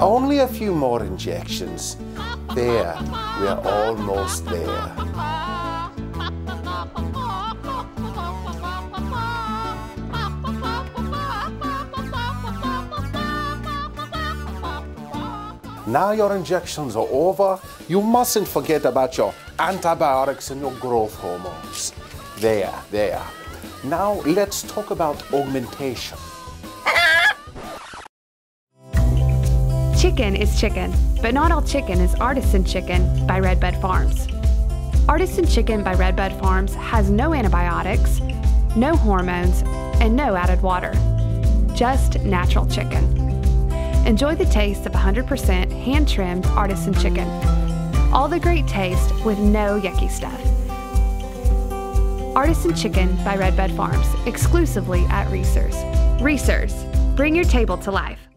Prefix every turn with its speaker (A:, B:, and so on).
A: Only a few more injections. There, we're almost there. Now your injections are over, you mustn't forget about your antibiotics and your growth hormones. There, there. Now let's talk about augmentation.
B: Chicken is chicken, but not all chicken is artisan chicken by Redbud Farms. Artisan chicken by Redbud Farms has no antibiotics, no hormones, and no added water. Just natural chicken. Enjoy the taste of 100% hand trimmed artisan chicken. All the great taste with no yucky stuff. Artisan Chicken by Redbud Farms, exclusively at Reasor's. Reasor's, bring your table to life.